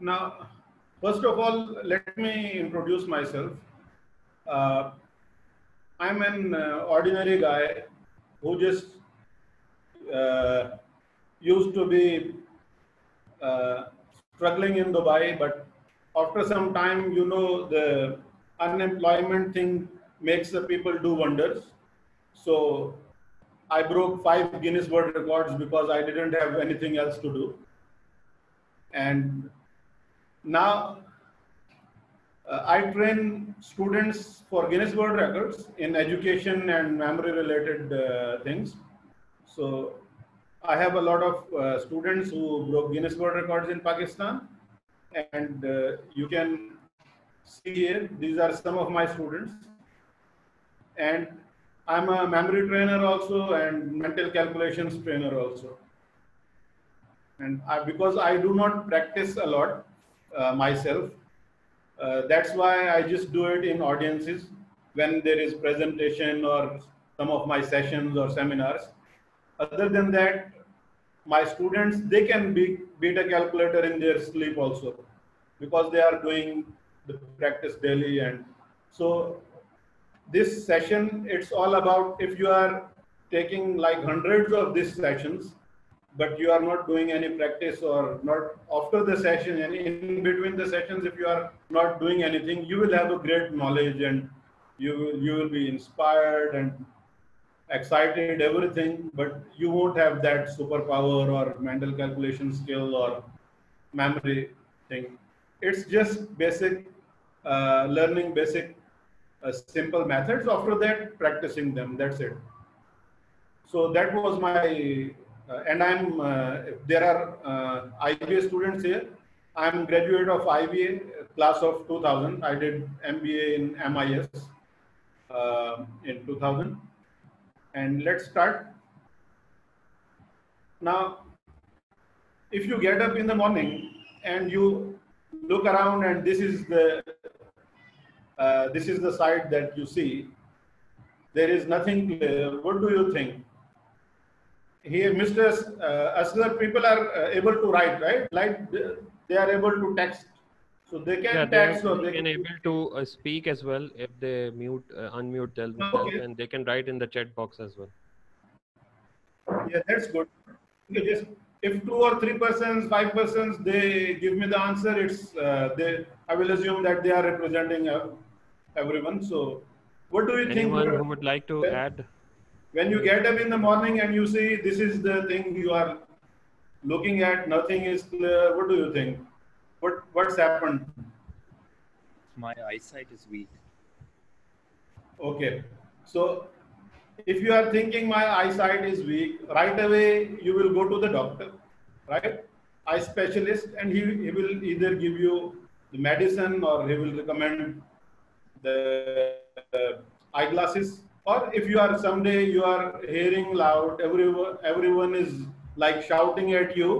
Now, first of all, let me introduce myself. Uh, I'm an uh, ordinary guy who just uh, used to be uh, struggling in Dubai, but after some time, you know, the unemployment thing makes the people do wonders. So I broke five Guinness World Records because I didn't have anything else to do. And now uh, I train students for Guinness World Records in education and memory related uh, things. So I have a lot of uh, students who broke Guinness World Records in Pakistan. And uh, you can see here, these are some of my students. And I'm a memory trainer also and mental calculations trainer also. And I, because I do not practice a lot uh, myself, uh, that's why I just do it in audiences when there is presentation or some of my sessions or seminars. Other than that, my students, they can be, beat a calculator in their sleep also because they are doing the practice daily. And so this session, it's all about if you are taking like hundreds of these sessions, but you are not doing any practice or not after the session and in between the sessions, if you are not doing anything, you will have a great knowledge and you will, you will be inspired and excited, everything, but you won't have that superpower or mental calculation skill or memory thing. It's just basic uh, learning basic uh, simple methods. After that, practicing them. That's it. So that was my, and I'm, uh, there are uh, IBA students here. I'm graduate of IBA class of 2000. I did MBA in MIS uh, in 2000 and let's start. Now, if you get up in the morning and you look around and this is the uh, this is the side that you see, there is nothing clear. What do you think? Here, Mr. Uh, Asghar, people are uh, able to write, right? Like they are able to text so they can yeah, text or they can able to uh, speak as well if they mute, uh, unmute themselves, okay. and they can write in the chat box as well. Yeah, that's good. Okay, just if two or three persons, five persons, they give me the answer. It's uh, they. I will assume that they are representing uh, everyone. So, what do you Anyone think? Anyone who would like to add? When you get up in the morning and you see this is the thing you are looking at, nothing is clear. What do you think? What what's happened? My eyesight is weak. Okay. So if you are thinking my eyesight is weak, right away you will go to the doctor, right? Eye specialist, and he, he will either give you the medicine or he will recommend the uh, eyeglasses. Or if you are someday you are hearing loud, everyone everyone is like shouting at you,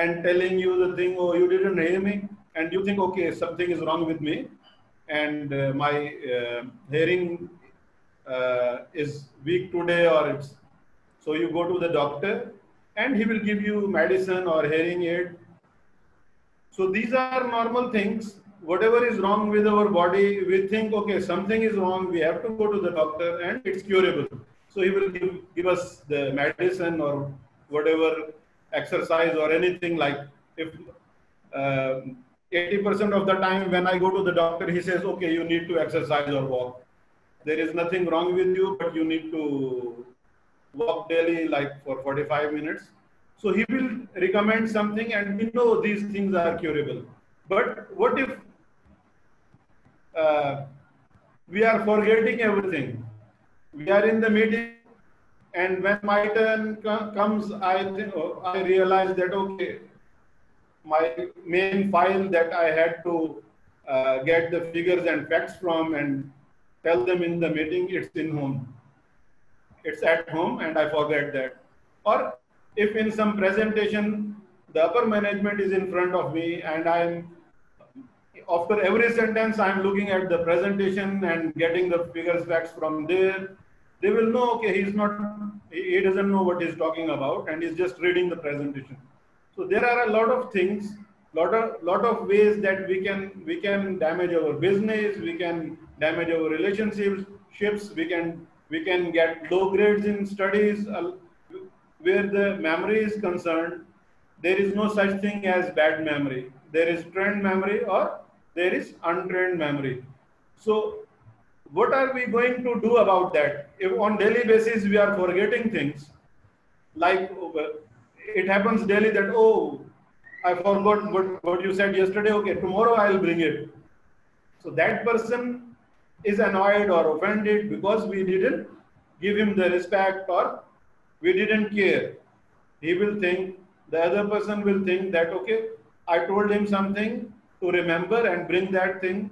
and telling you the thing, oh, you didn't hear me, and you think, okay, something is wrong with me, and uh, my uh, hearing uh, is weak today, or it's so you go to the doctor, and he will give you medicine or hearing aid. So these are normal things. Whatever is wrong with our body, we think, okay, something is wrong. We have to go to the doctor, and it's curable. So he will give, give us the medicine or whatever exercise or anything like if 80% uh, of the time when I go to the doctor, he says, okay, you need to exercise or walk. There is nothing wrong with you, but you need to walk daily like for 45 minutes. So he will recommend something and we know these things are curable. But what if uh, we are forgetting everything? We are in the meeting and when my turn comes, I oh, I realize that okay, my main file that I had to uh, get the figures and facts from and tell them in the meeting, it's in home. It's at home, and I forget that. Or if in some presentation the upper management is in front of me and I'm after every sentence I'm looking at the presentation and getting the figures facts from there they will know, okay, he's not, he doesn't know what he's talking about and he's just reading the presentation. So there are a lot of things lot of lot of ways that we can we can damage our business we can damage our relationships we can we can get low grades in studies uh, where the memory is concerned there is no such thing as bad memory there is trend memory or there is untrained memory so what are we going to do about that if on daily basis we are forgetting things like uh, it happens daily that oh I forgot what, what you said yesterday. Okay, tomorrow I'll bring it. So that person is annoyed or offended because we didn't give him the respect or we didn't care. He will think, the other person will think that, okay, I told him something to remember and bring that thing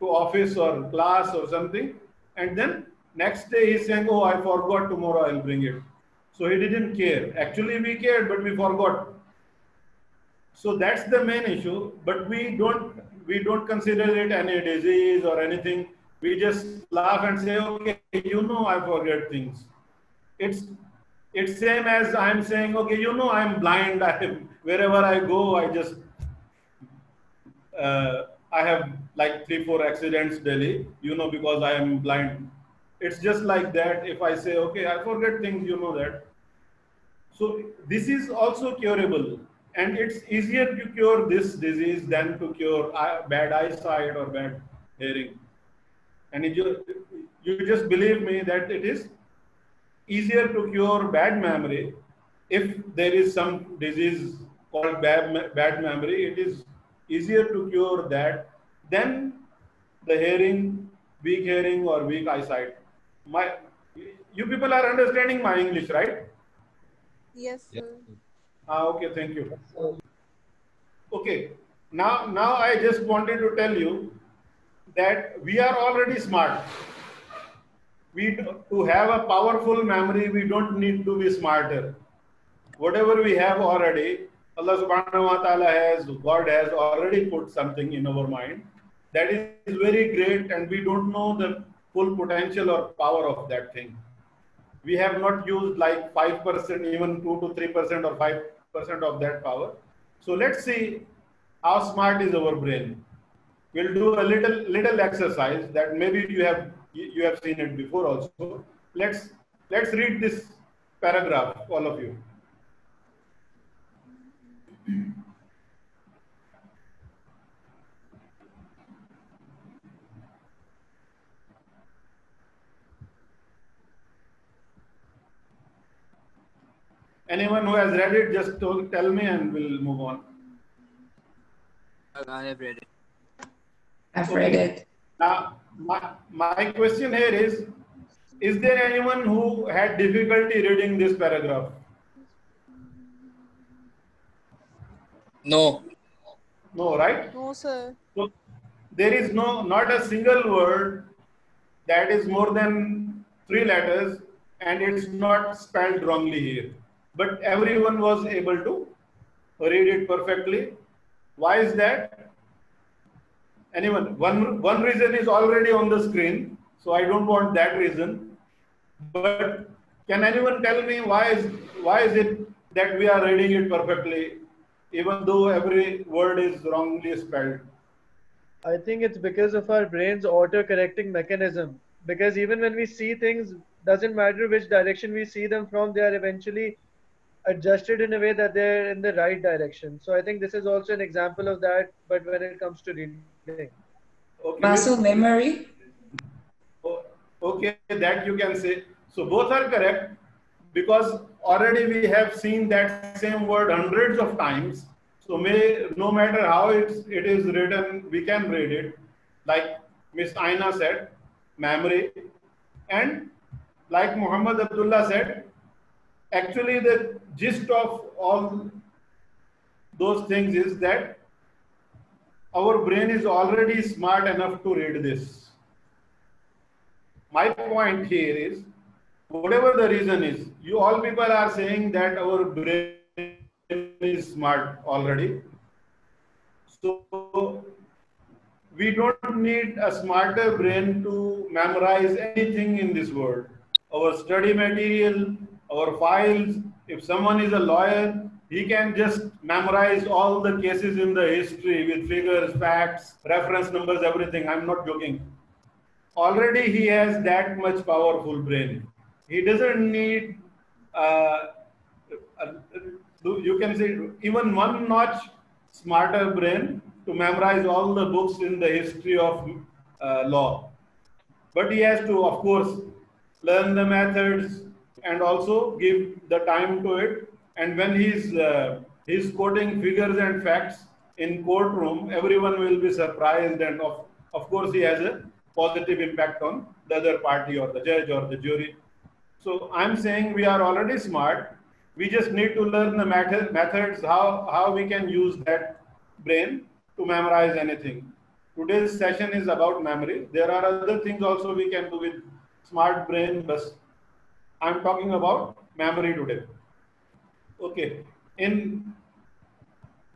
to office or class or something. And then next day he's saying, oh, I forgot, tomorrow I'll bring it. So he didn't care. Actually, we cared, but we forgot so that's the main issue, but we don't we don't consider it any disease or anything. We just laugh and say, okay, you know, I forget things. It's it's same as I'm saying, okay, you know, I'm blind. I wherever I go, I just uh, I have like three four accidents daily. You know, because I am blind. It's just like that. If I say, okay, I forget things, you know that. So this is also curable and it's easier to cure this disease than to cure bad eyesight or bad hearing. And you, you just believe me that it is easier to cure bad memory if there is some disease called bad, bad memory. It is easier to cure that than the hearing, weak hearing or weak eyesight. My, you people are understanding my English, right? Yes, sir. Ah, okay, thank you. Okay, now, now I just wanted to tell you that we are already smart. We to have a powerful memory, we don't need to be smarter. Whatever we have already, Allah subhanahu wa ta'ala has, God has already put something in our mind that is very great and we don't know the full potential or power of that thing we have not used like 5%, even 2 to 3% or 5% of that power. So let's see how smart is our brain. We'll do a little little exercise that maybe you have you have seen it before also. Let's let's read this paragraph, all of you. Anyone who has read it, just tell me and we'll move on. I have read it. I've okay. read it. Now, my, my question here is, is there anyone who had difficulty reading this paragraph? No. No, right? No, sir. So there is no not a single word that is more than three letters and it's not spelled wrongly here but everyone was able to read it perfectly. Why is that? Anyone? One, one reason is already on the screen, so I don't want that reason. But can anyone tell me why is why is it that we are reading it perfectly, even though every word is wrongly spelled? I think it's because of our brain's auto-correcting mechanism. Because even when we see things, doesn't matter which direction we see them from, they are eventually adjusted in a way that they're in the right direction. So I think this is also an example of that, but when it comes to reading. Okay. Muscle memory? Okay, that you can say. So both are correct because already we have seen that same word hundreds of times. So may, no matter how it's, it is written, we can read it. Like Miss Aina said, memory. And like Muhammad Abdullah said, actually the gist of all those things is that our brain is already smart enough to read this. My point here is, whatever the reason is, you all people are saying that our brain is smart already. So we don't need a smarter brain to memorize anything in this world. Our study material, our files. If someone is a lawyer, he can just memorize all the cases in the history with figures, facts, reference numbers, everything. I'm not joking. Already he has that much powerful brain. He doesn't need, uh, uh, you can say, even one notch smarter brain to memorize all the books in the history of uh, law. But he has to, of course, learn the methods and also give the time to it and when he's uh, he's quoting figures and facts in courtroom, everyone will be surprised, and of of course he has a positive impact on the other party or the judge or the jury. So I'm saying we are already smart. We just need to learn the method, methods how how we can use that brain to memorize anything. Today's session is about memory. There are other things also we can do with smart brain, but I'm talking about memory today okay in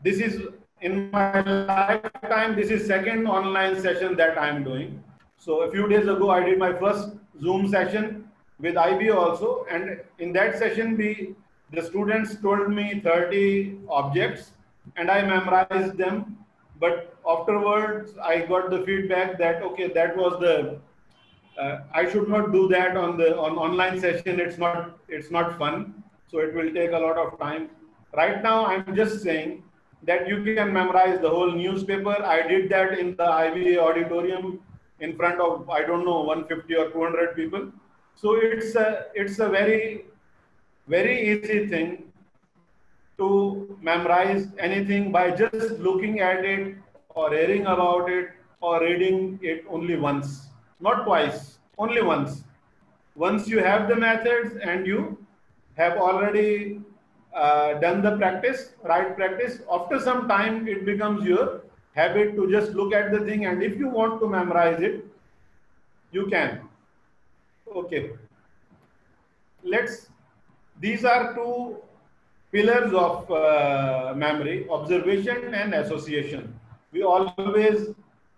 this is in my lifetime this is second online session that i'm doing so a few days ago i did my first zoom session with ib also and in that session we the students told me 30 objects and i memorized them but afterwards i got the feedback that okay that was the uh, i should not do that on the on online session it's not it's not fun so it will take a lot of time. Right now, I'm just saying that you can memorize the whole newspaper. I did that in the IBA auditorium in front of, I don't know, 150 or 200 people. So it's a, it's a very, very easy thing to memorize anything by just looking at it or hearing about it or reading it only once, not twice, only once. Once you have the methods and you have already uh, done the practice, right practice, after some time it becomes your habit to just look at the thing and if you want to memorize it, you can. Okay. Let's, these are two pillars of uh, memory, observation and association. We always,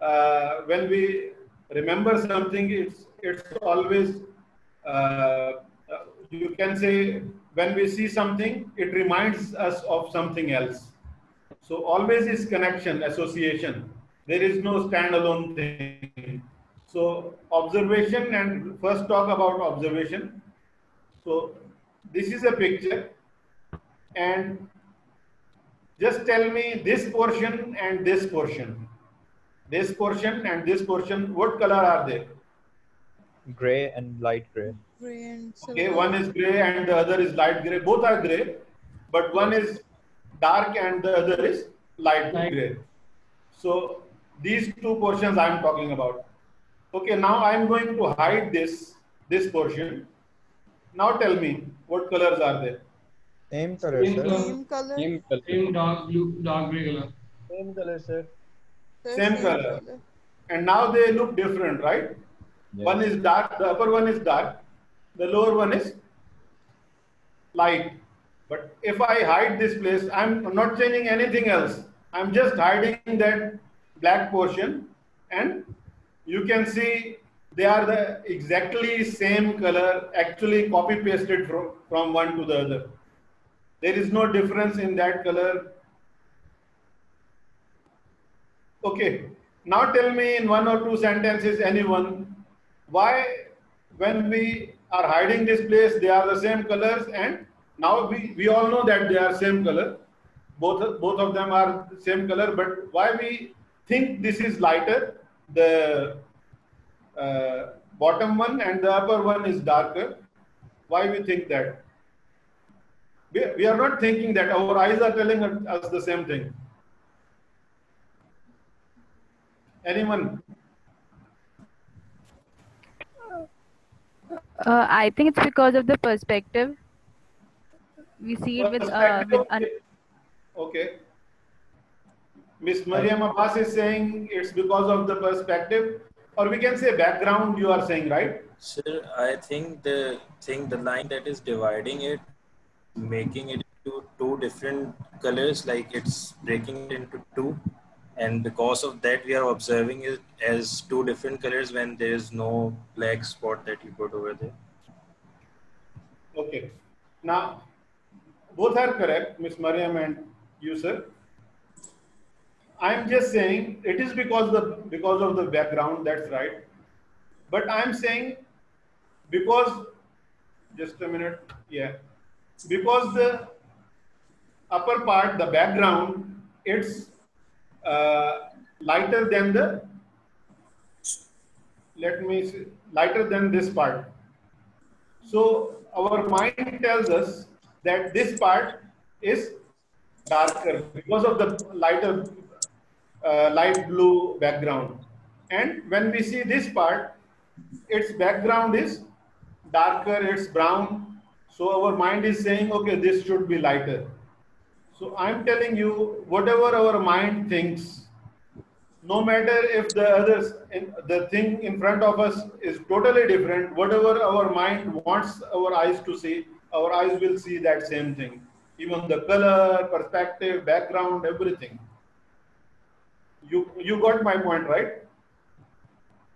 uh, when we remember something, it's, it's always uh, you can say when we see something, it reminds us of something else. So always is connection, association. There is no standalone thing. So observation and first talk about observation. So this is a picture and just tell me this portion and this portion. This portion and this portion, what color are they? Gray and light gray. Gray and Okay, one is gray and the other is light gray. Both are gray, but one is dark and the other is light gray. So these two portions I'm talking about. Okay, now I'm going to hide this this portion. Now tell me what colors are there? Same color, Same sir. color. Same color. Same, same dark blue, dark gray color. Same color, sir. sir, Same color. And now they look different, right? One is dark, the upper one is dark, the lower one is light. But if I hide this place, I'm not changing anything else. I'm just hiding that black portion and you can see they are the exactly same color, actually copy pasted from, from one to the other. There is no difference in that color. Okay, now tell me in one or two sentences, anyone, why when we are hiding this place, they are the same colors and now we, we all know that they are same color. Both, both of them are same color, but why we think this is lighter, the uh, bottom one and the upper one is darker. Why we think that? We, we are not thinking that our eyes are telling us the same thing. Anyone? Uh, I think it's because of the perspective. We see it with uh, with Okay. Miss Mariam Abbas is saying it's because of the perspective, or we can say background, you are saying, right? Sir, I think the thing, the line that is dividing it, making it into two different colors, like it's breaking it into two. And because of that, we are observing it as two different colors when there is no black spot that you put over there. Okay. Now, both are correct, Miss Mariam and you, sir. I'm just saying it is because the because of the background. That's right. But I'm saying because just a minute. Yeah, because the upper part, the background, it's uh, lighter than the. Let me see, lighter than this part. So our mind tells us that this part is darker because of the lighter uh, light blue background. And when we see this part, its background is darker, it's brown. So our mind is saying, okay, this should be lighter. So I'm telling you, whatever our mind thinks, no matter if the others, the thing in front of us is totally different, whatever our mind wants our eyes to see, our eyes will see that same thing. Even the color, perspective, background, everything. You, you got my point, right?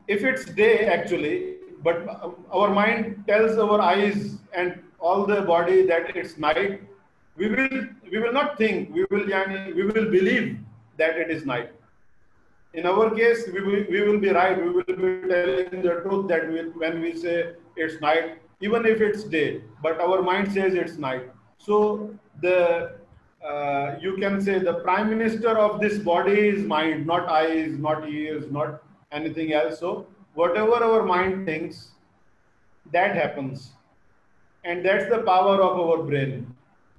If it's day actually, but um, our mind tells our eyes and all the body that it's night, we will we will not think, we will we will believe that it is night. In our case, we will, we will be right. We will be telling the truth that we, when we say it's night, even if it's day, but our mind says it's night. So the uh, you can say the prime minister of this body is mind, not eyes, not ears, not anything else. So whatever our mind thinks, that happens. And that's the power of our brain.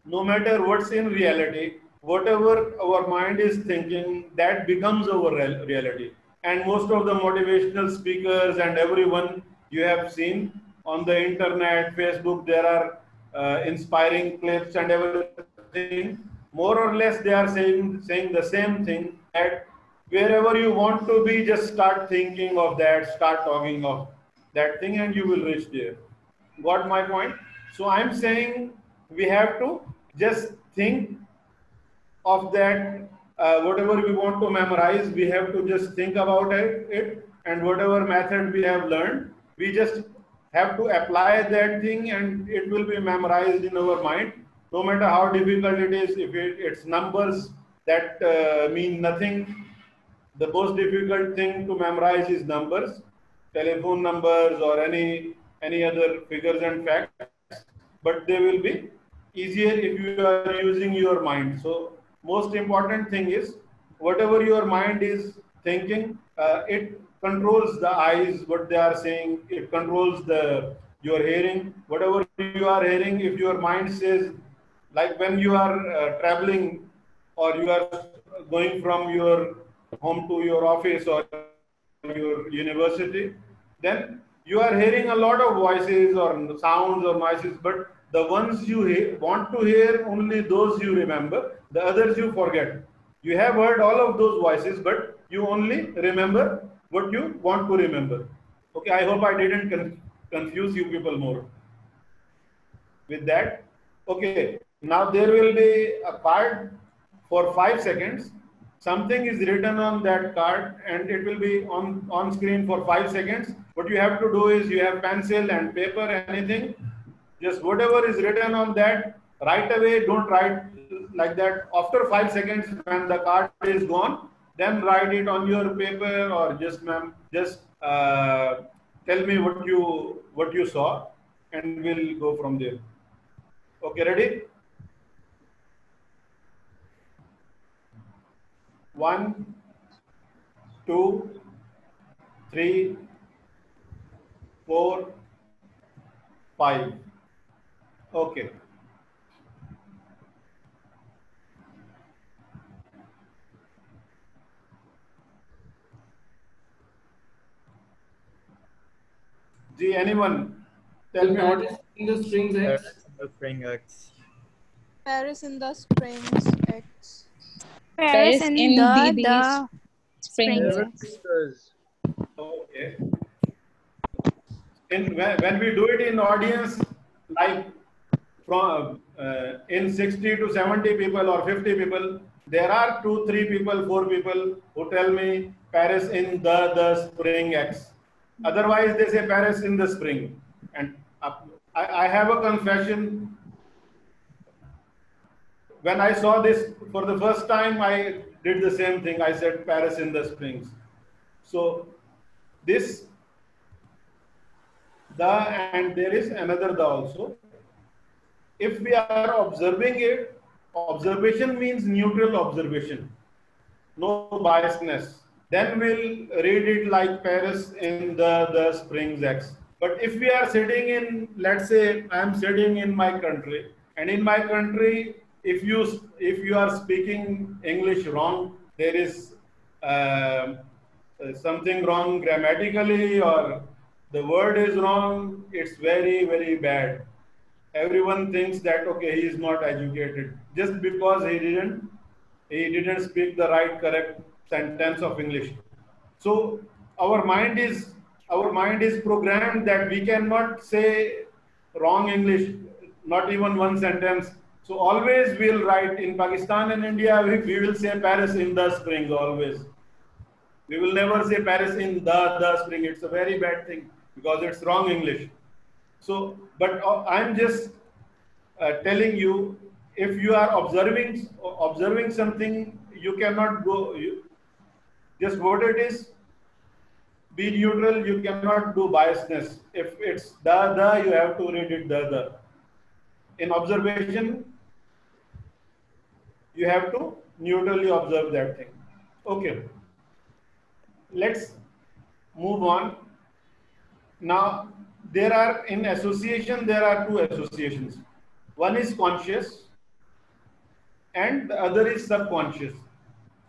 No matter what's in reality, whatever our mind is thinking, that becomes our reality. And most of the motivational speakers and everyone you have seen on the internet, Facebook, there are uh, inspiring clips and everything. More or less, they are saying saying the same thing that wherever you want to be, just start thinking of that, start talking of that thing, and you will reach there. Got my point? So I'm saying we have to just think of that. Uh, whatever we want to memorize, we have to just think about it, it, and whatever method we have learned, we just have to apply that thing, and it will be memorized in our mind. No matter how difficult it is, if it, it's numbers that uh, mean nothing, the most difficult thing to memorize is numbers telephone numbers or any any other figures and facts but they will be easier if you are using your mind. So most important thing is whatever your mind is thinking uh, it controls the eyes what they are saying it controls the your hearing. Whatever you are hearing if your mind says like when you are uh, traveling or you are going from your home to your office or your university, then you are hearing a lot of voices or sounds or noises, but the ones you hear, want to hear, only those you remember, the others you forget. You have heard all of those voices, but you only remember what you want to remember. Okay, I hope I didn't con confuse you people more. With that, okay, now there will be a card for five seconds something is written on that card and it will be on, on screen for five seconds. What you have to do is you have pencil and paper, anything, just whatever is written on that, right away, don't write like that. After five seconds, when the card is gone, then write it on your paper or just ma'am, just uh, tell me what you what you saw and we'll go from there. Okay, ready? One, two, three, four, five. Okay. G, anyone? Tell me what is in the strings X. The string X. Paris in the Springs X. Paris in, in the, the, the Springs. Okay. In, when, when we do it in audience, like from uh, in 60 to 70 people or 50 people, there are two, three people, four people who tell me Paris in the the spring X. Otherwise, they say Paris in the spring. And I, I have a confession. When I saw this for the first time, I did the same thing. I said Paris in the Springs. So this the and there is another the also. If we are observing it, observation means neutral observation, no biasness. Then we'll read it like Paris in the, the Springs X. But if we are sitting in, let's say I'm sitting in my country, and in my country, if you if you are speaking English wrong, there is uh, something wrong grammatically or the word is wrong, it's very, very bad. Everyone thinks that okay, he is not educated just because he didn't he didn't speak the right correct sentence of English. So our mind is our mind is programmed that we cannot say wrong English, not even one sentence. So always we'll write in Pakistan and India, we, we will say Paris in the spring always. We will never say Paris in the the spring. It's a very bad thing because it's wrong English. So, but uh, I'm just uh, telling you, if you are observing observing something, you cannot go. You, just what it is. Be neutral. You cannot do biasness. If it's the the, you have to read it the the. In observation, you have to neutrally observe that thing. Okay. Let's move on now, there are in association, there are two associations. One is conscious and the other is subconscious.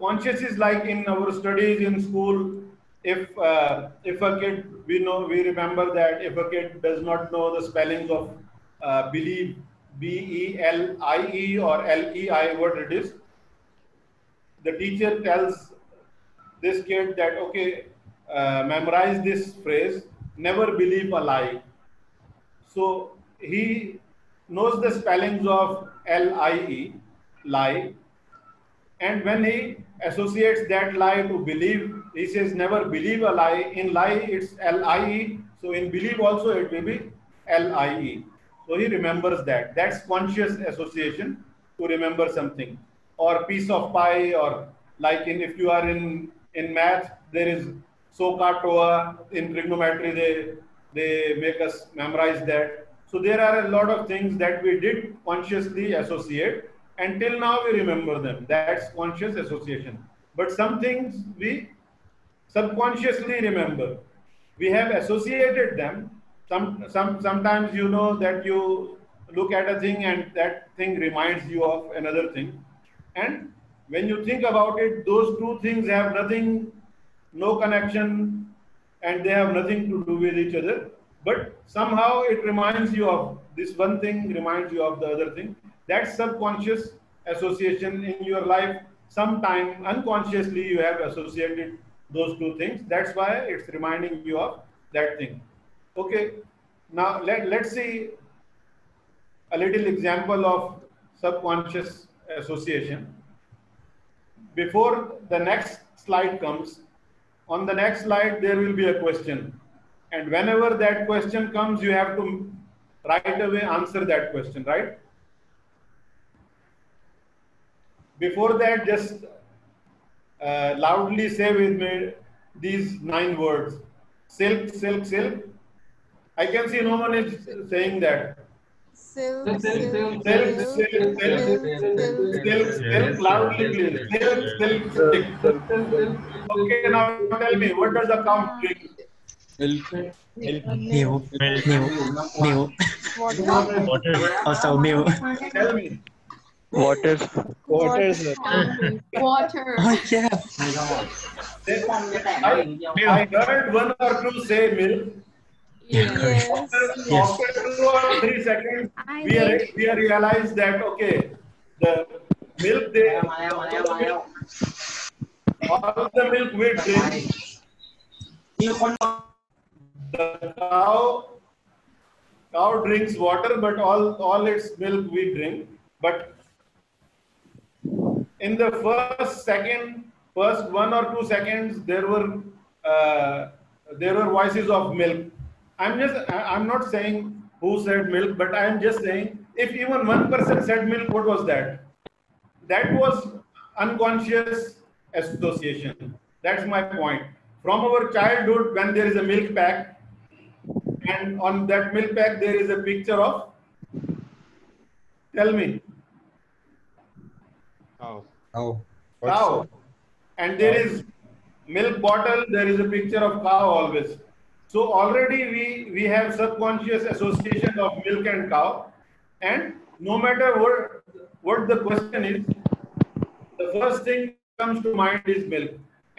Conscious is like in our studies in school, if uh, if a kid we know we remember that if a kid does not know the spellings of uh, believe B E L I E or L E I what it is, the teacher tells this kid that okay, uh, memorize this phrase never believe a lie. So he knows the spellings of L-I-E, lie. And when he associates that lie to believe, he says never believe a lie. In lie, it's L-I-E. So in believe also, it will be L-I-E. So he remembers that. That's conscious association to remember something. Or piece of pie, or like in if you are in in math, there is SOHCAHTOA in trigonometry, they, they make us memorize that. So there are a lot of things that we did consciously associate. Until now, we remember them. That's conscious association. But some things we subconsciously remember. We have associated them. Some, some, sometimes you know that you look at a thing and that thing reminds you of another thing. And when you think about it, those two things have nothing no connection, and they have nothing to do with each other. But somehow it reminds you of this one thing, reminds you of the other thing. That subconscious association in your life, sometime unconsciously you have associated those two things. That's why it's reminding you of that thing. Okay, now let, let's see a little example of subconscious association. Before the next slide comes, on the next slide, there will be a question. And whenever that question comes, you have to right away answer that question, right? Before that, just uh, loudly say with me these nine words. Silk, silk, silk. I can see no one is saying that. Silk, Silk, silk, silk, Silk, silk, silk, silk, silk, silk, silk, loudly please. Silk, silk, silk. Okay, now tell me, what does the cow drink? Milk. Milk, milk, milk. Water. Also milk. Tell me. Water. Water, sir. Water. Oh yeah. I, I heard one or two say milk. Yes. After, after two or three seconds, we, are, we are realized that okay, the milk they all the milk we drink, the cow cow drinks water, but all all its milk we drink. But in the first second, first one or two seconds, there were uh, there were voices of milk. I'm just I- I'm not saying who said milk, but I'm just saying if even one person said milk, what was that? that was unconscious association. That's my point. From our childhood, when there is a milk pack, and on that milk pack there is a picture of, tell me, Cow. Cow. cow. And there is milk bottle, there is a picture of cow always. So already we, we have subconscious association of milk and cow. And no matter what, what the question is, the first thing comes to mind is milk.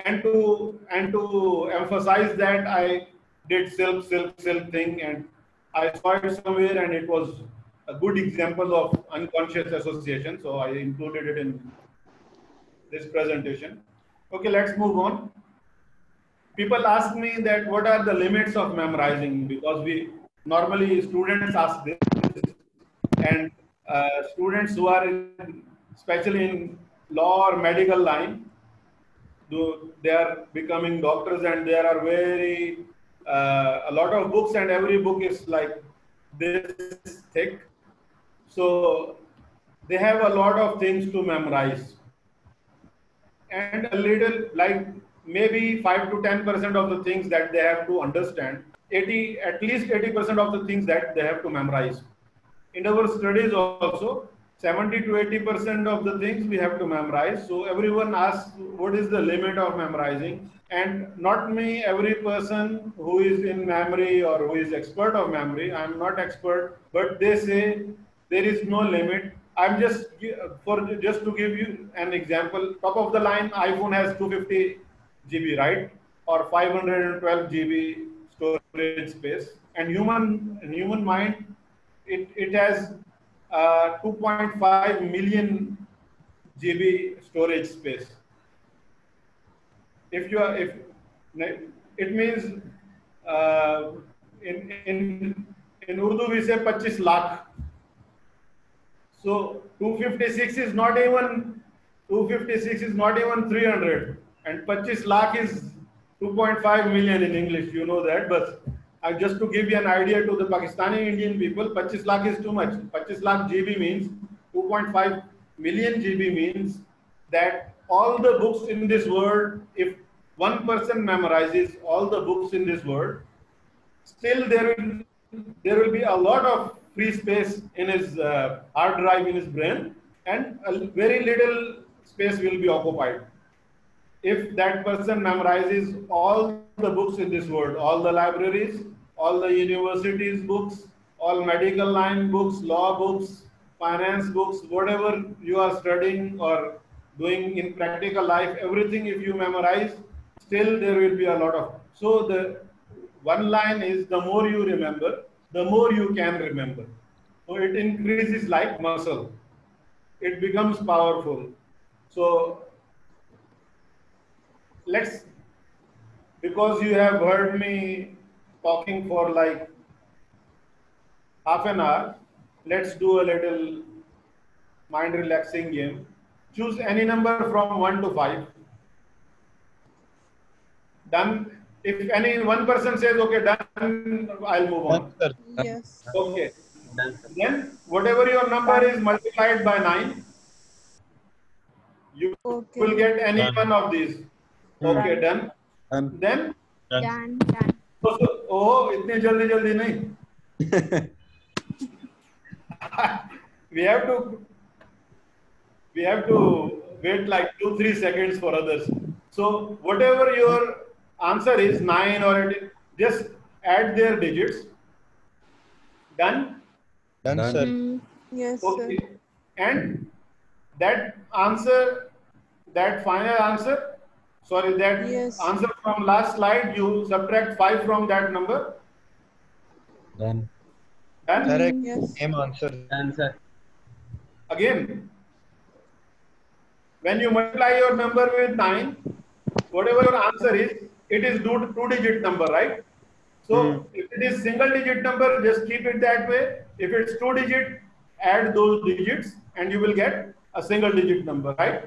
And to and to emphasize that, I did silk, silk, silk thing, and I saw it somewhere, and it was a good example of unconscious association. So I included it in this presentation. Okay, let's move on. People ask me that what are the limits of memorizing because we normally students ask this, and uh, students who are in, especially in law or medical line, do they are becoming doctors and there are very uh, a lot of books and every book is like this thick. So they have a lot of things to memorize and a little like maybe 5 to 10 percent of the things that they have to understand 80 at least 80 percent of the things that they have to memorize. In our studies also 70 to 80 percent of the things we have to memorize. So everyone asks what is the limit of memorizing? And not me every person who is in memory or who is expert of memory i'm not expert but they say there is no limit. I'm just for just to give you an example top of the line iphone has 250 gb right or 512 gb storage space and human human mind it, it has uh, 2.5 million GB storage space. If you are, if it means uh, in in in Urdu we say 25 lakh. So 256 is not even 256 is not even 300, and 25 lakh is 2.5 million in English. You know that, but uh, just to give you an idea to the Pakistani Indian people, 25 lakh is too much. 25 lakh GB means 2.5 million GB means that all the books in this world, if one person memorizes all the books in this world, still there will there will be a lot of free space in his uh, hard drive in his brain, and very little space will be occupied if that person memorizes all the books in this world, all the libraries, all the universities books, all medical line books, law books, finance books, whatever you are studying or doing in practical life, everything if you memorize, still there will be a lot of. So the one line is the more you remember, the more you can remember. So it increases like muscle. It becomes powerful. So let's, because you have heard me talking for like half an hour, let's do a little mind relaxing game. Choose any number from 1 to 5. Done. If any one person says, okay, done, I'll move on. Yes. Okay. Then whatever your number is multiplied by 9, you Okay. will get any one of these. Okay, done. Done. Then Done, done. oh, इतने जल्दी जल्दी नहीं. we have to we have to wait like two three seconds for others. So whatever your answer is nine or eight, just add their digits. Done. Done, Done. sir. Mm, yes, sir. Okay. And that answer, that final answer, sorry, that Yes. answer from last slide, you subtract five from that number. Done. Done. Correct. Mm, yes. Same answer. Answer. Again, when you multiply your number with 9, whatever your answer is, it is two, two digit number, right? So if it is single digit number, just keep it that way. If it's two digit, add those digits and you will get a single digit number, right?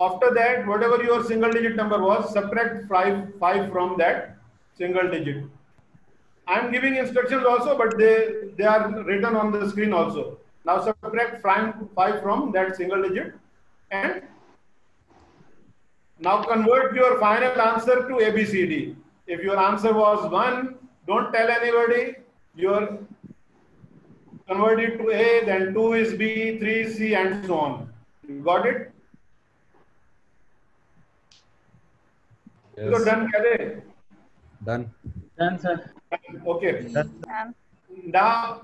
After that, whatever your single digit number was, subtract five, five from that single digit. I'm giving instructions also, but they, they are written on the screen also. Now subtract five, five from that single digit and now convert your final answer to ABCD. If your answer was 1, don't tell anybody. Your convert it to A, then 2 is B, 3 is C, and so on. You got it? So Yes. done, Kade? Done. Done, sir. Okay. Done. Now,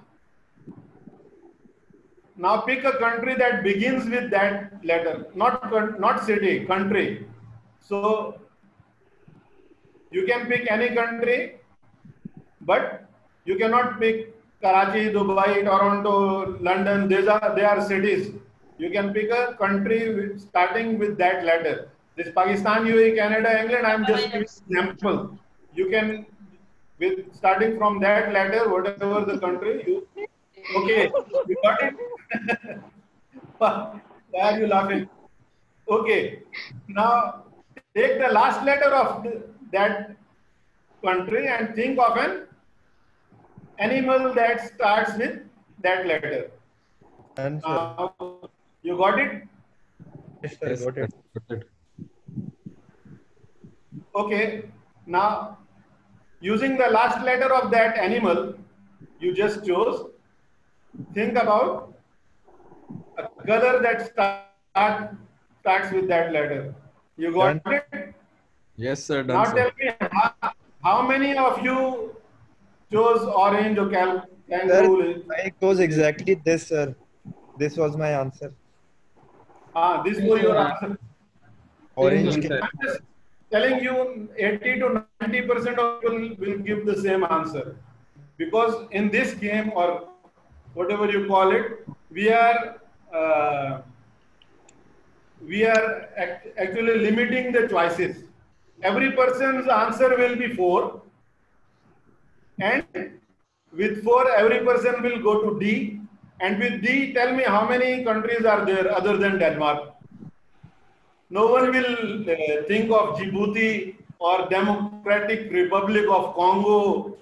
now pick a country that begins with that letter, not not city, country. So you can pick any country, but you cannot pick Karachi, Dubai, Toronto, London. These are they are cities. You can pick a country starting with that letter. This Pakistan, UAE, Canada, England. I'm just giving example. You can with starting from that letter, whatever the country you okay, you got it? Why are you laughing? Okay, now take the last letter of the, that country and think of an animal that starts with that letter. Now, you got it? Yes, got it. Got it. Okay, now using the last letter of that animal you just chose, think about a color that start, starts with that letter. You got it? Yes, sir. Now Done, tell me how, how many of you chose orange or cal- Sir, kangaroo? I chose exactly this, sir. This was my answer. Ah, this was your answer. Orange. I'm just telling you 80 to 90 percent of people will give the same answer. Because in this game or whatever you call it we are uh, we are act- actually limiting the choices. Every person's answer will be 4 and with 4 every person will go to d and with d tell me how many countries are there other than denmark no one will uh, think of Djibouti or Democratic Republic of Congo.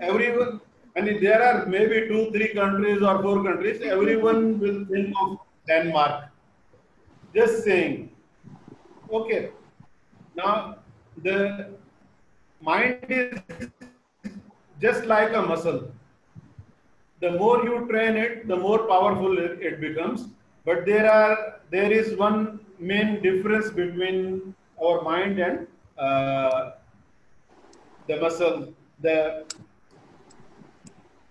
Everyone, and there are maybe two, three countries or four countries, everyone will think of Denmark. Just saying. Okay. Now, the mind is just like a muscle. The more you train it, the more powerful it, it becomes. But there are there is one main difference between our mind and uh, the muscle. The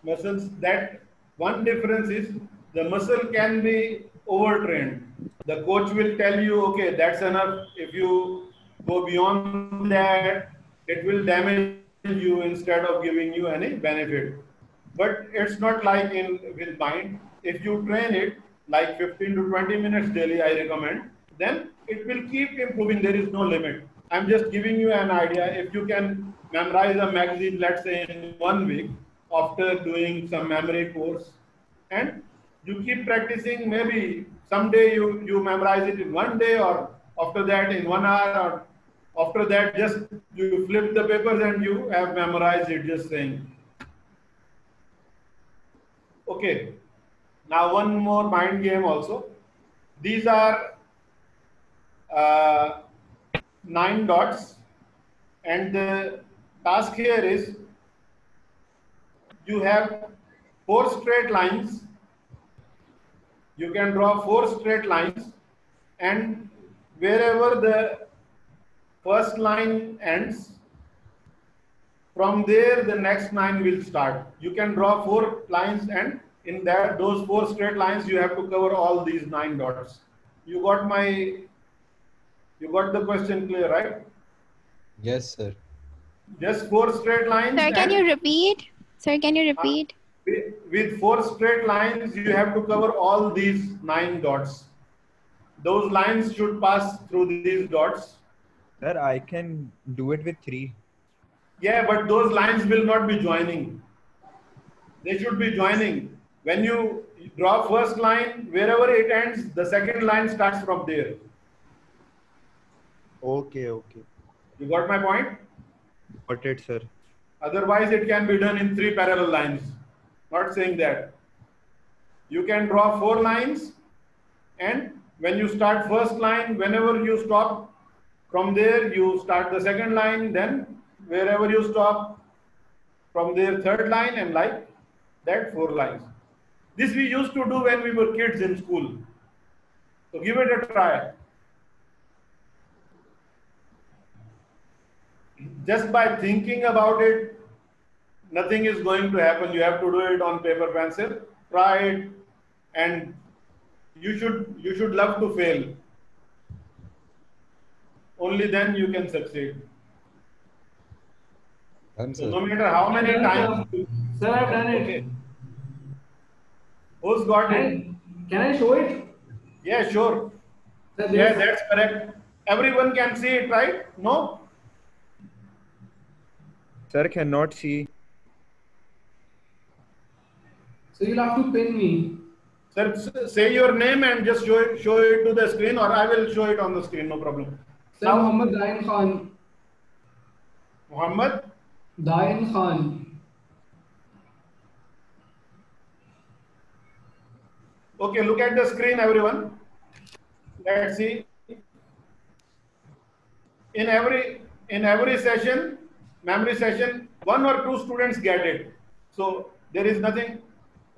muscles that one difference is the muscle can be overtrained. The coach will tell you, okay, that's enough. If you go beyond that, it will damage you instead of giving you any benefit. But it's not like in with mind. If you train it like 15 to 20 minutes daily, I recommend, then it will keep improving. There is no limit. I'm just giving you an idea. If you can memorize a magazine, let's say in one week, after doing some memory course, and you keep practicing, maybe someday you, you memorize it in one day, or after that in one hour, or after that just you flip the papers and you have memorized it, just saying. Okay. Now one more mind game also. These are uh, nine dots and the task here is you have four straight lines. You can draw four straight lines and wherever the first line ends, from there the next line will start. You can draw four lines and in that those four straight lines you have to cover all these nine dots. You got my you got the question clear, right? Yes, sir. Just four straight lines. Sir, can you repeat? Sir, can you repeat? Uh, with, with four straight lines, you have to cover all these nine dots. Those lines should pass through these dots. Sir, I can do it with three. Yeah, but those lines will not be joining. They should be joining. When you draw first line, wherever it ends, the second line starts from there. Okay, okay. You got my point? Got it, sir. Otherwise, it can be done in three parallel lines. Not saying that. you can draw four lines and when you start first line, whenever you stop from there, you start the second line, then wherever you stop from there, third line and like that four lines. This we used to do when we were kids in school. So give it a try. Just by thinking about it, nothing is going to happen. You have to do it on paper pencil. Try it and you should you should love to fail. Only then you can succeed. Done, So no matter how many times. Sir, I've done it. Okay. Who's got it? Can, can I show it? Yeah, sure. Sir, Yeah, that's correct. Everyone can see it, right? No? Sir cannot see. So you'll have to pin me. Sir, say your name and just show it, show it to the screen, or I will show it on the screen. No problem. Sir, Muhammad Dayan Khan. Muhammad. Dayan Khan. Okay, look at the screen, everyone. Let's see. In every in every session, memory session, one or two students get it. So there is nothing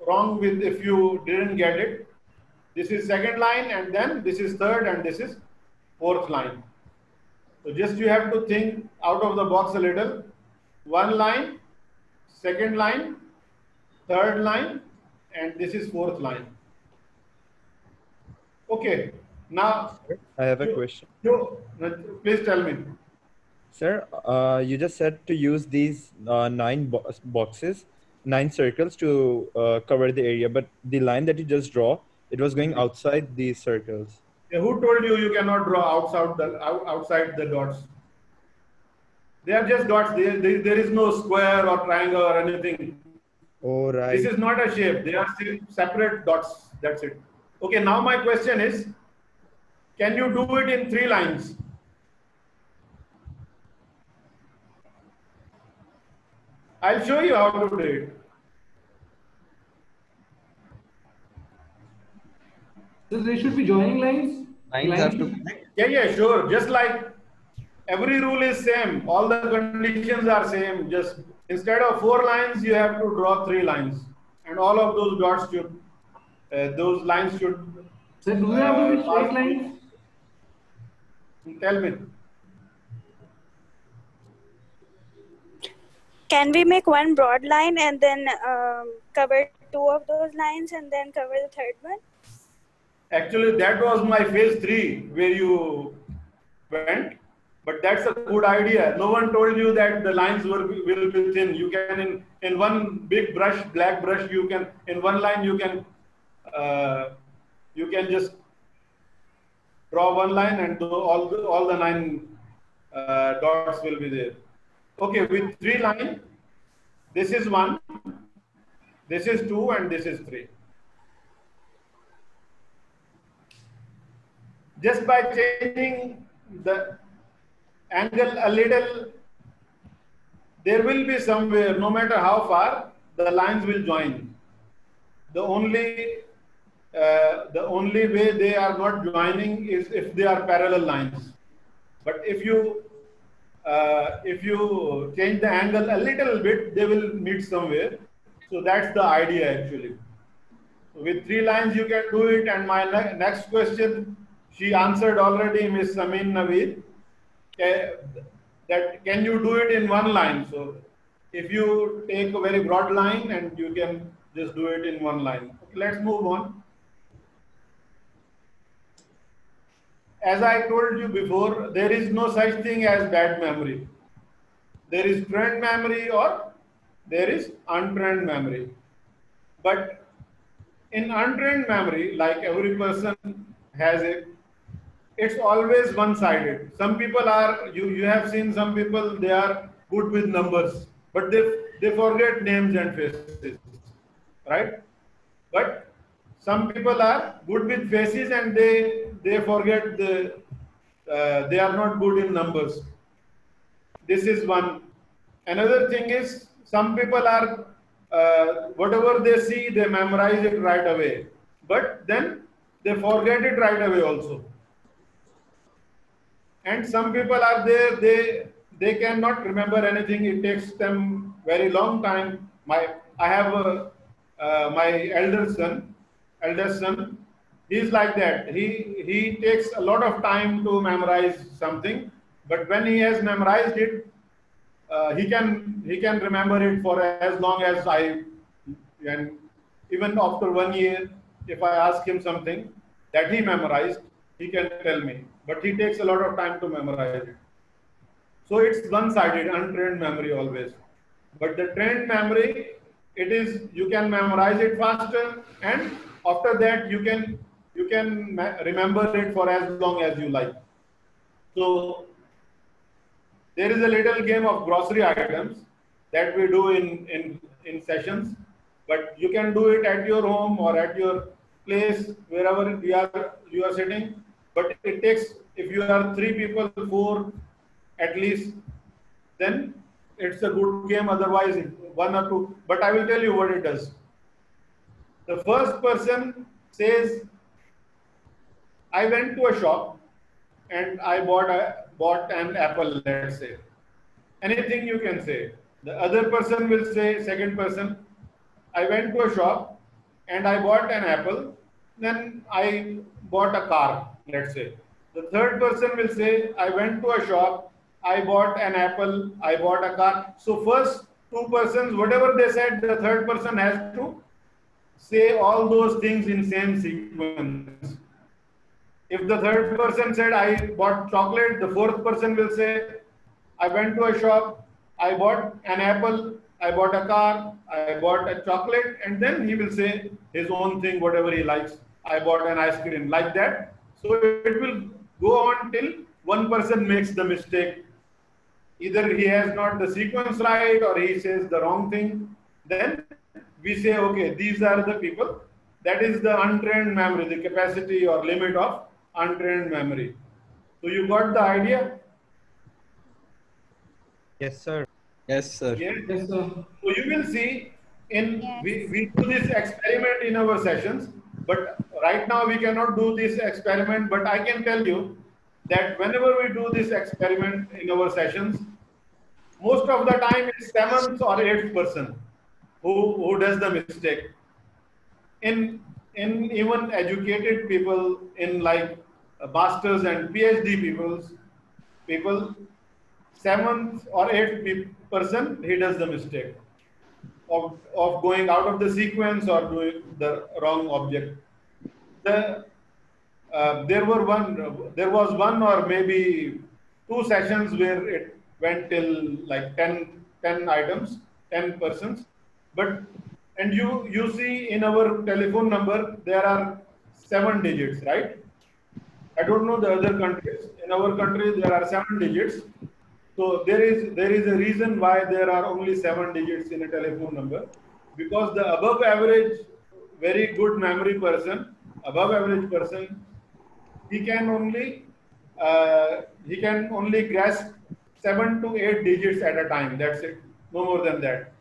wrong with if you didn't get it. This is second line, and then this is third, and this is fourth line. So just you have to think out of the box a little. One line, second line, third line, and this is fourth line. Okay, now I have a question. you please tell me. Sir, uh, you just said to use these uh, nine bo- boxes, nine circles to uh, cover the area, but the line that you just draw, it was going outside these circles. Yeah, who told you you cannot draw outside the outside the dots? They are just dots. There, there, there is no square or triangle or anything. Oh, right. This is not a shape. They are still separate dots. That's it. Okay. Now my question is, can you do it in three lines? I'll show you how to do it. So they should be joining lines. Lines have to Yeah, yeah, sure. Just like every rule is same, all the conditions are same. Just instead of four lines, you have to draw three lines, and all of those dots should, uh, those lines should. Sir, do they have to be uh, straight lines? Tell me. Can we make one broad line and then um, cover two of those lines and then cover the third one? Actually, that was my phase three where you went, but that's a good idea. No one told you that the lines were, will be thin. You can in in one big brush, black brush, you can in one line you can uh, you can just draw one line and all the, all the nine uh, dots will be there. Okay, with three line, this is one, this is two, and this is three. just by changing the angle a little, there will be somewhere, no matter how far, the lines will join. The only uh, the only way they are not joining is if they are parallel lines. But if you uh, if you change the angle a little bit, they will meet somewhere. So that's the idea actually. So with three lines you can do it. And my ne- next question, she answered already, Miss Samin Naveed, ca- that can you do it in one line? So if you take a very broad line and you can just do it in one line. Okay, let's move on. As I told you before, there is no such thing as bad memory. There is trained memory or there is untrained memory. But in untrained memory, like every person has it, it's always one-sided. Some people are you you have seen some people they are good with numbers, but they they forget names and faces, right? But some people are good with faces and they they forget the uh, they are not good in numbers. This is one. Another thing is some people are uh, whatever they see, they memorize it right away. But then they forget it right away also. And some people are there, they they cannot remember anything. It takes them very long time. My I have a, uh, my elder son, eldest son. He's like that. He he takes a lot of time to memorize something, but when he has memorized it, uh, he can he can remember it for as long as I and even after one year, if I ask him something that he memorized, he can tell me. But he takes a lot of time to memorize it. So it's one-sided, untrained memory always. But the trained memory, it is you can memorize it faster, and after that you can you can remember it for as long as you like. So there is a little game of grocery items that we do in in in sessions, but you can do it at your home or at your place wherever you are you are sitting. But it takes if you are three people, four at least, then it's a good game. Otherwise, one or two. But I will tell you what it does. The first person says, I went to a shop and I bought a bought an apple, let's say. Anything you can say. The other person will say, second person, I went to a shop and I bought an apple. Then I bought a car, let's say. The third person will say, I went to a shop I bought an apple, I bought a car. So first two persons, whatever they said, the third person has to say all those things in same sequence. If the third person said, I bought chocolate, the fourth person will say, I went to a shop, I bought an apple, I bought a car, I bought a chocolate, and then he will say his own thing, whatever he likes. I bought an ice cream, like that. So it will go on till one person makes the mistake either he has not the sequence right or he says the wrong thing, then we say, okay, these are the people. That is the untrained memory, the capacity or limit of untrained memory. So you got the idea? Yes, sir. Yes, sir. Yes, yes sir. So you will see in yes. we, we do this experiment in our sessions, but right now we cannot do this experiment, but I can tell you that whenever we do this experiment in our sessions, most of the time it's seventh or eighth person who, who does the mistake. In, in even educated people, in like masters and PhD peoples, people, seventh or eighth person, he does the mistake of, of going out of the sequence or doing the wrong object. The uh, there were one, there was one or maybe two sessions where it went till like 10, 10 items, 10 persons. But, and you, you see in our telephone number, there are seven digits, right? I don't know the other countries. In our country, there are seven digits. So there is there is a reason why there are only seven digits in a telephone number, because the above average, very good memory person, above average person he can only uh, he can only grasp seven to eight digits at a time. That's it, no more than that.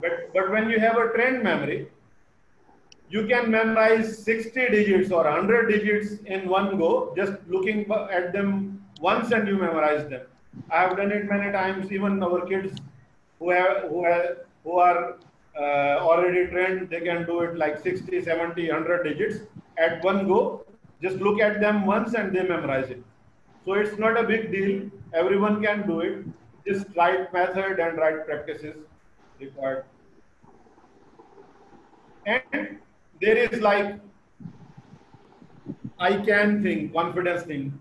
But but when you have a trained memory, you can memorize 60 digits or 100 digits in one go, just looking at them once and you memorize them. I have done it many times. Even our kids who have who have who are uh, already trained, they can do it like 60, 70, 100 digits at one go just look at them once and they memorize it. So it's not a big deal. Everyone can do it. Just right method and right practices required. And there is like I can thing, confidence thing.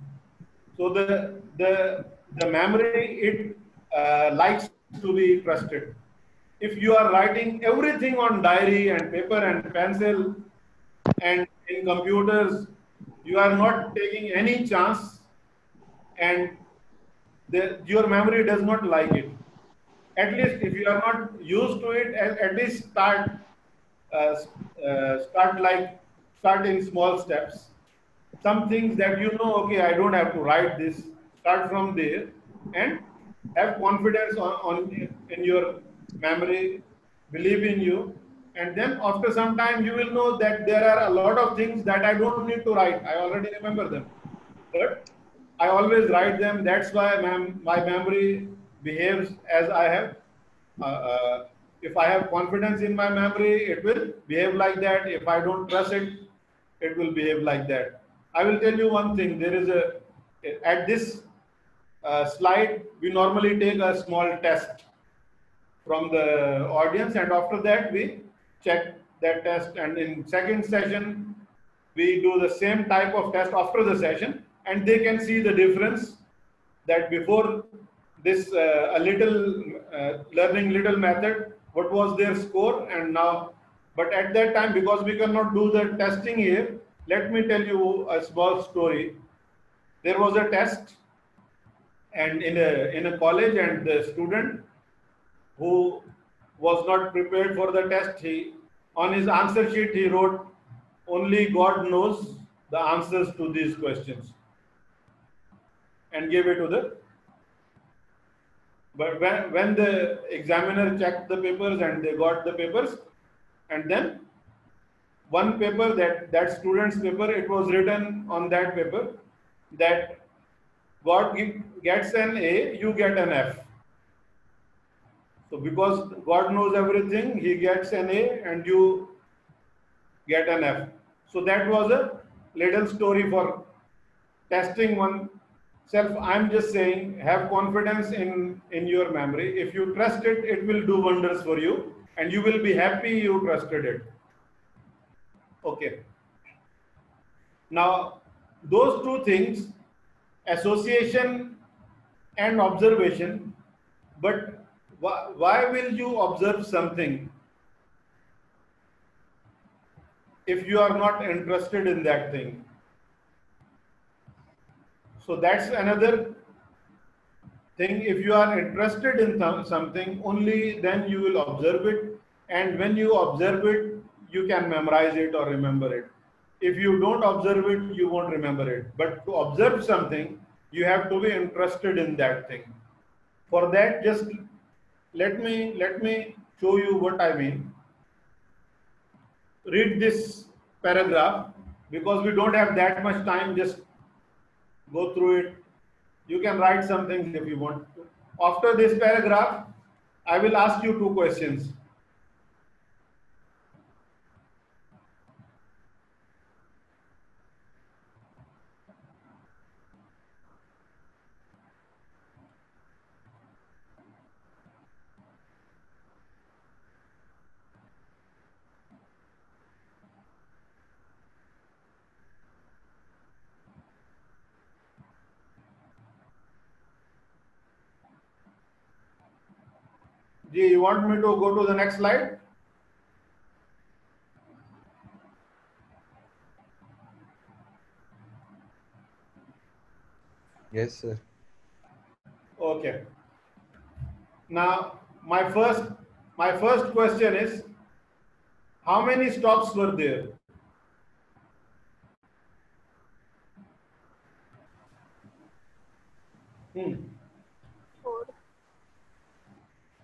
So the the the memory it uh, likes to be trusted. If you are writing everything on diary and paper and pencil and in computers you are not taking any chance and the, your memory does not like it. At least if you are not used to it, at, least start start like start in small steps. Some things that you know, okay, I don't have to write this. Start from there and have confidence on, on in your memory believe in you. And then after some time, you will know that there are a lot of things that I don't need to write. I already remember them. But I always write them. That's why my, my memory behaves as I have. Uh, uh, if I have confidence in my memory, it will behave like that. If I don't trust it, it will behave like that. I will tell you one thing. There is a, at this uh, slide, we normally take a small test from the audience and after that we check that test and in second session, we do the same type of test after the session and they can see the difference that before this uh, a little uh, learning little method what was their score and now but at that time because we cannot do the testing here let me tell you a small story. There was a test and in a in a college and the student who was not prepared for the test he on his answer sheet he wrote only god knows the answers to these questions and gave it to the but when, when the examiner checked the papers and they got the papers and then one paper that that student's paper it was written on that paper that god gets an a you get an f. So because god knows everything he gets an a and you get an f. So that was a little story for testing one self i'm just saying have confidence in in your memory. If you trust it it will do wonders for you and you will be happy you trusted it. Okay. Now those two things association and observation but why, why will you observe something if you are not interested in that thing so that's another thing. If you are interested in something, only then you will observe it. And when you observe it, you can memorize it or remember it. If you don't observe it, you won't remember it. But to observe something, you have to be interested in that thing. For that, just let me let me show you what I mean. Read this paragraph because we don't have that much time. Just go through it. You can write something if you want. After this paragraph, I will ask you two questions. You want me to go to the next slide? Yes, sir. Okay. Now, my first my first question is, how many stops were there? Hmm.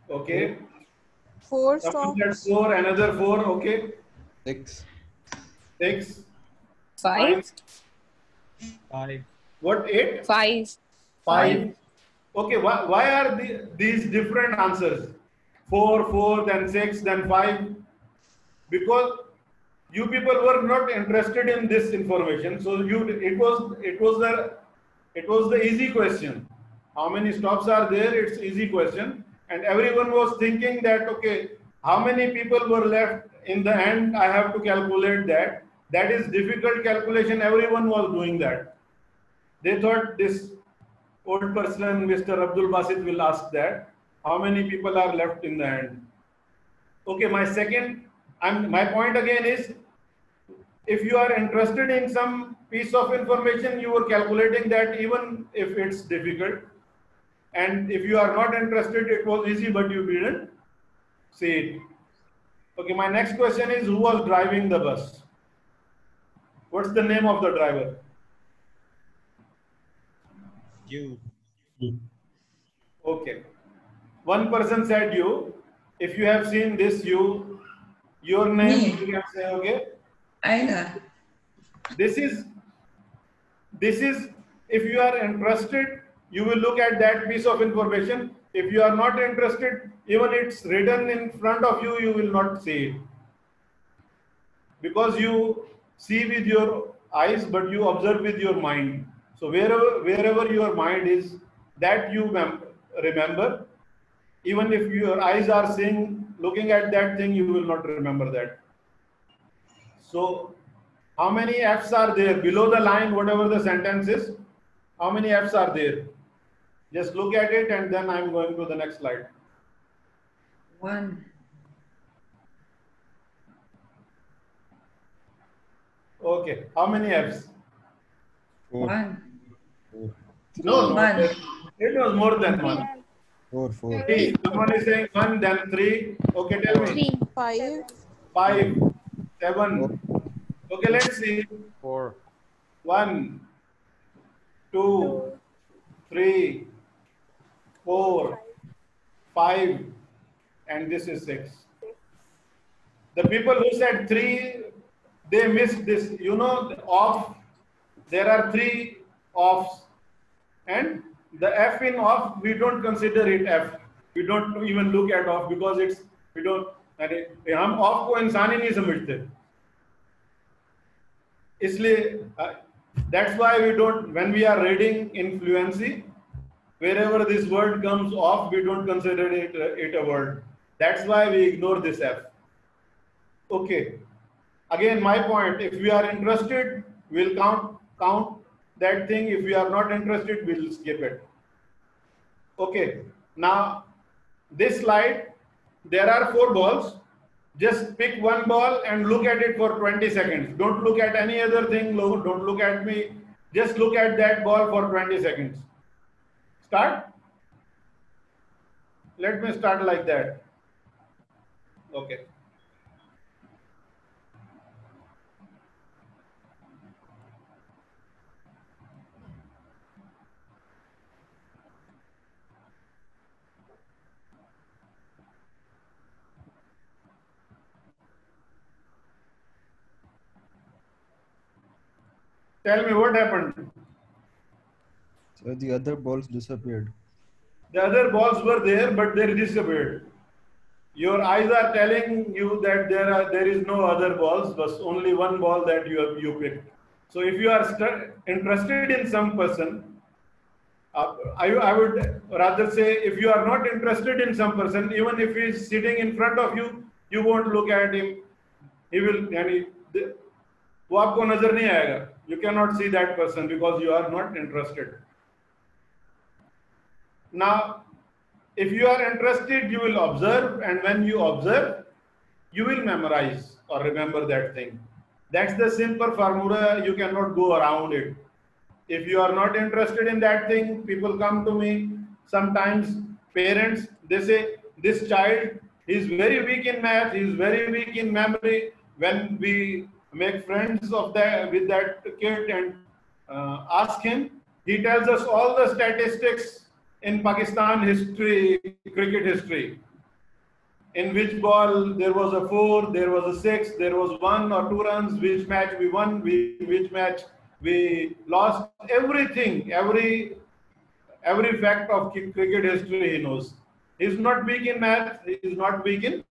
Okay. Four Someone stops. four, another four. Okay. Six. Six. Five. Five. What? Eight? Five. Five. Okay. Why, why are the, these different answers? Four, four, then six, then five? Because you people were not interested in this information. So you it was it was the it was the easy question. How many stops are there? It's easy question and everyone was thinking that okay how many people were left in the end? I have to calculate that. That is difficult calculation. Everyone was doing that. They thought this old person mr abdul basit will ask that how many people are left in the end? Okay my second i'm my point again is if you are interested in some piece of information you are calculating that even if it's difficult and if you are not interested it was easy but you didn't see it. Okay my next question is who was driving the bus? What's the name of the driver? You. okay. One person said you. If you have seen this, you, your name, Me. you can say, okay, Aina. this is, this is, if you are interested, you will look at that piece of information. If you are not interested, even it's written in front of you, you will not see it. Because you see with your eyes, but you observe with your mind. So wherever, wherever your mind is, that you mem- remember. Even if your eyes are seeing, looking at that thing, you will not remember that. So how many F's are there below the line, whatever the sentence is? How many F's are there? Just look at it and then I'm going to the next slide. One. Okay, how many F's? One. No, no, One. it was more than one. Four, four. Three. Someone is saying one, then three. Okay, tell me. Three. Five. Five, seven. Okay, let's see. Four. One, two, three, four, five, and this is six. The people who said three, they missed this. You know, the off, there are three offs, and the F in off, we don't consider it F. We don't even look at off because it's, we don't, अरे हम of को इंसान ही नहीं समझते इसलिए that's why we don't when we are reading in fluency wherever this word comes off we don't consider it it a word. That's why we ignore this f. Okay. Again my point if we are interested we'll count count that thing. If we are not interested we'll skip it. Okay. Now this slide there are four balls. Just pick one ball and look at it for 20 seconds. Don't look at any other thing don't look at me. Just look at that ball for 20 seconds start? Let me start like that. Okay. Tell me what happened So the other balls disappeared. The other balls were there, but they disappeared. Your eyes are telling you that there are there is no other balls, but only one ball that you have you picked. So if you are st- interested in some person, uh, I, I would rather say if you are not interested in some person, even if he is sitting in front of you, you won't look at him. He will, यानी the- वो आपको नजर नहीं आएगा. You cannot see that person because you are not interested. now, if you are interested, you will observe, and when you observe, you will memorize or remember that thing. That's the simple formula. You cannot go around it. If you are not interested in that thing, people come to me. Sometimes parents they say this child is very weak in math. He is very weak in memory. When we make friends of that with that kid and uh, ask him, he tells us all the statistics in Pakistan history, cricket history. In which ball there was a four, there was a six, there was one or two runs, which match we won, we, which match we lost, everything, every every fact of cricket history he knows. He's not weak in math, he's not weak in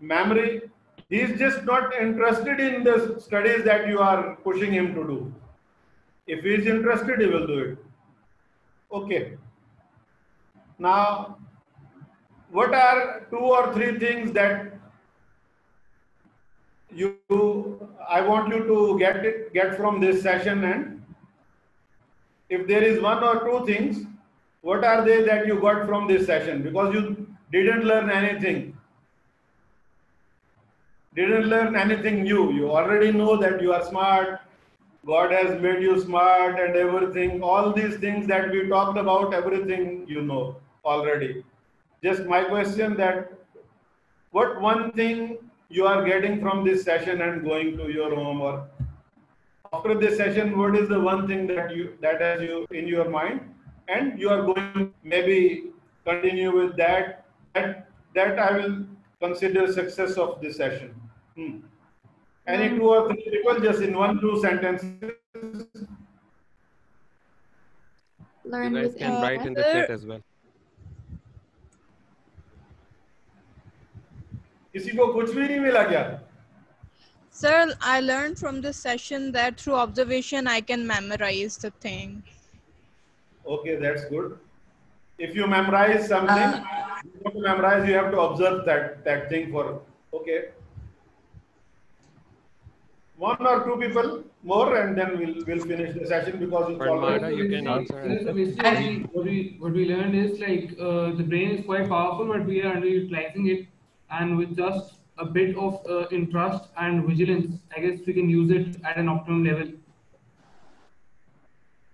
memory. He's just not interested in the studies that you are pushing him to do. If he is interested, he will do it. Okay. Now, what are two or three things that you I want you to get it get from this session and if there is one or two things, what are they that you got from this session? Because you didn't learn anything. Didn't learn anything new. You already know that you are smart, God has made you smart and everything. All these things that we talked about, everything you know already. Just my question that what one thing you are getting from this session and going to your home or after this session, what is the one thing that you that has you in your mind and you are going maybe continue with that that that I will consider success of this session. Hmm. Any two or three people just in one, two sentences. You Learn guys with can write in the Sir. chat as well. किसी को कुछ भी नहीं मिला क्या? Sir, I learned from this session that through observation I can memorize the thing. Okay, that's good. If you memorize something, you have to memorize, you have to observe that, that thing for, okay. one or two people more and then we'll, we'll finish the session because it's already. Parmada, you can answer. Yes, what we what we learned is like uh, the brain is quite powerful, but we are underutilizing it, and with just a bit of uh, interest and vigilance, I guess we can use it at an optimum level.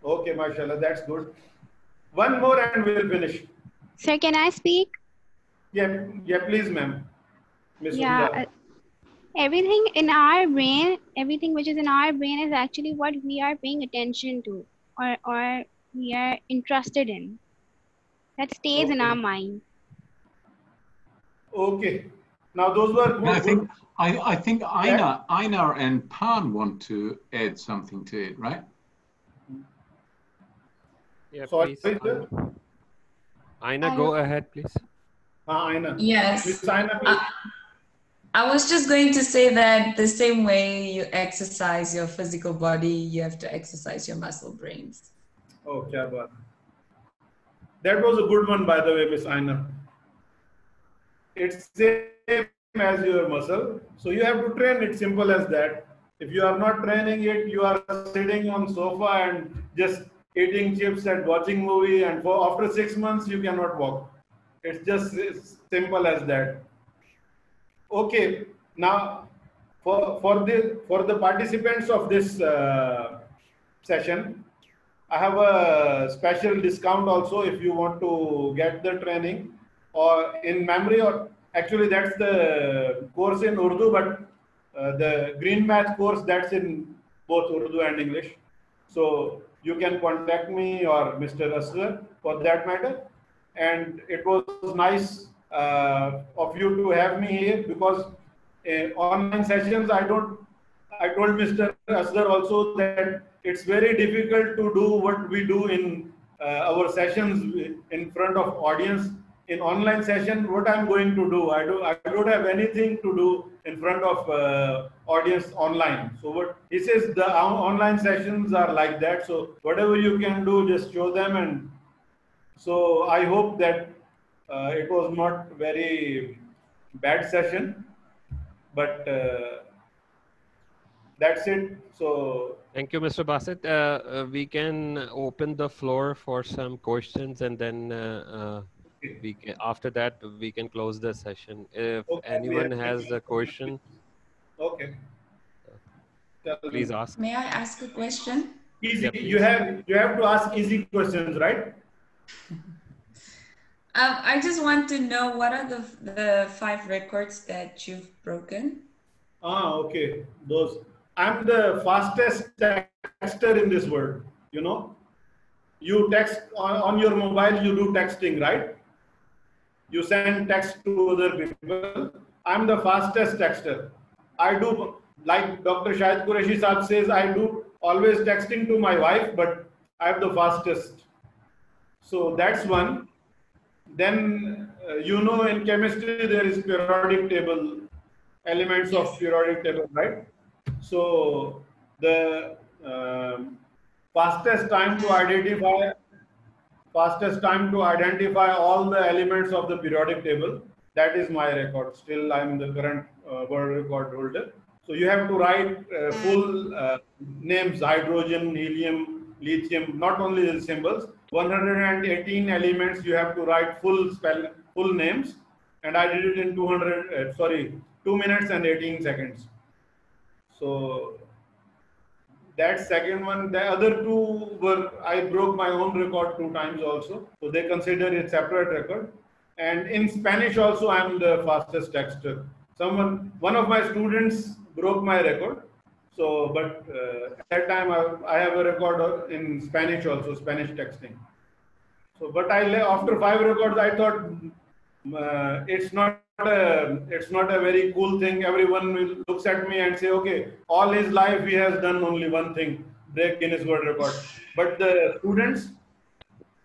Okay, mashallah, that's good. One more and we'll finish. Sir, can I speak? Yeah, yeah, please, ma'am. Miss Yeah. Huda. uh, Everything in our brain, everything which is in our brain is actually what we are paying attention to or, or we are interested in. That stays in our mind. Okay. Now those were good. I think good. I, I think Aina, Aina and Pan want to add something to it, right? Yeah, Sorry, please. sir. Aina, go ahead, please. Ah, Aina. Yes. Miss Aina, please. I, I was just going to say that the same way you exercise your physical body, you have to exercise your muscle brains. Oh, kya baat. That was a good one, by the way, Miss Aina. It's same as your muscle, so you have to train it. Simple as that. If you are not training it, you are sitting on sofa and just eating chips and watching movie, and for after six months you cannot walk. It's just as simple as that. Okay, now for for the for the participants of this uh, session, I have a special discount also if you want to get the training or in memory or actually that's the course in Urdu, but uh, the green math course that's in both Urdu and English. So you can contact me or Mr. Asghar for that matter. And it was nice of you to have me here because uh, online sessions I don't I told Mr. Asghar also that it's very difficult to do what we do in uh, our sessions in front of audience. In online session, what I'm going to do, I do I don't have anything to do in front of uh, audience online. So what he says, the online sessions are like that. So whatever you can do, just show them. And so I hope that uh, it was not very bad session, but uh, that's it. So Thank you, Mr. Basit. Uh, uh, we can open the floor for some questions and then uh, uh, we can, after that we can close the session. If Okay, anyone has a question, okay. Please ask. May I ask a question? Easy. Yeah, you have you have to ask easy questions, right? Um, I just want to know what are the the five records that you've broken? Ah, okay. Those. I'm the fastest texter in this world. You know, you text on, on your mobile. You do texting, right? You send text to other people. I'm the fastest texter. I do like Dr. Shahid Qureshi says. I do always texting to my wife, but I'm the fastest. So that's one. Then uh, you know in chemistry there is periodic table, elements of periodic table, right? So the um, fastest time to identify fastest time to identify all the elements of the periodic table that is my record still i'm the current uh, world record holder so you have to write uh, full uh, names hydrogen helium lithium not only the symbols 118 elements you have to write full spell full names and i did it in 200 uh, sorry 2 minutes and 18 seconds so that second one, the other two were I broke my own record two times also. So they consider it separate record. And in Spanish also, I'm the fastest texter. Someone, one of my students broke my record. So, but uh, at that time I, I have a record in Spanish also, Spanish texting. So, but I after five records, I thought uh, it's not a, it's not a very cool thing. Everyone will looks at me and say, okay, all his life he has done only one thing, break Guinness World Record. But the students,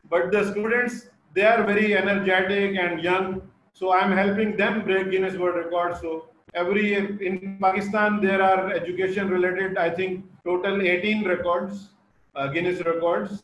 but the students, they are very energetic and young. So I'm helping them break Guinness World Record. So every in Pakistan there are education related, I think total 18 records, uh, Guinness records.